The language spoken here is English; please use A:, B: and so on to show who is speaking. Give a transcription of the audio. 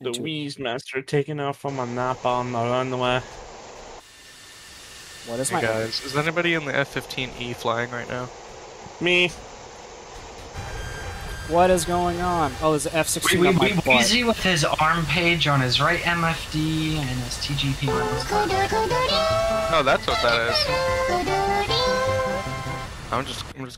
A: The Weeze Master taking off from a nap on the runway.
B: What is
C: Hey
B: my
C: guys, is anybody in the F-15E flying right now?
A: Me.
B: What is going on? Oh, there's an F-16
D: We, we,
B: on my
D: we
B: butt.
D: With his HARM page on his right MFD and his TGP on his left.
C: Oh, that's what that is. I'm just, I'm just